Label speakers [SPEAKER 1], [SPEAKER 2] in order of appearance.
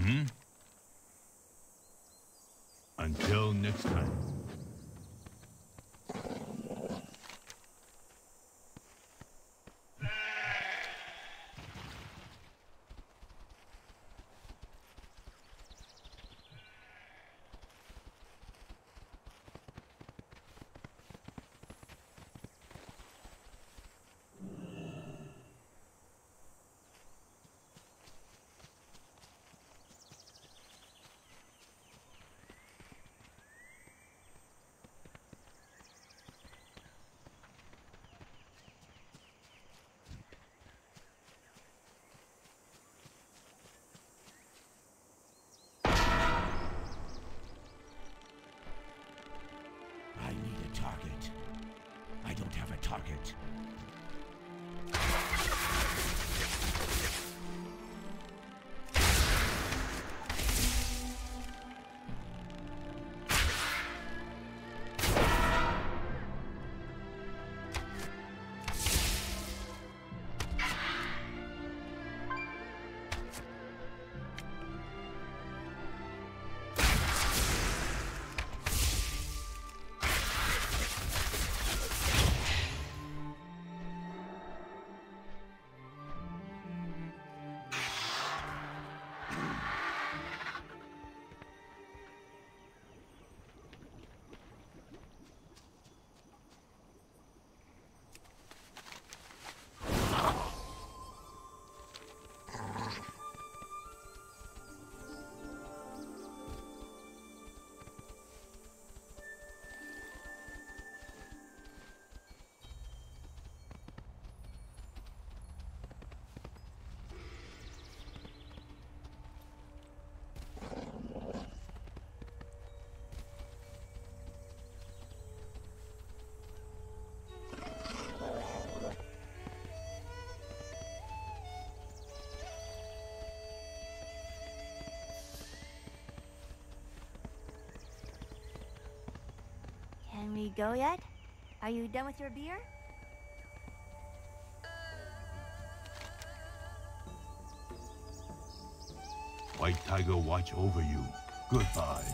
[SPEAKER 1] Hmm? Until next time. Have a target.
[SPEAKER 2] Can we go yet? Are you done with your beer?
[SPEAKER 3] White Tiger watch over you. Goodbye.